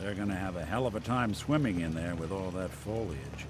They're gonna have a hell of a time swimming in there with all that foliage.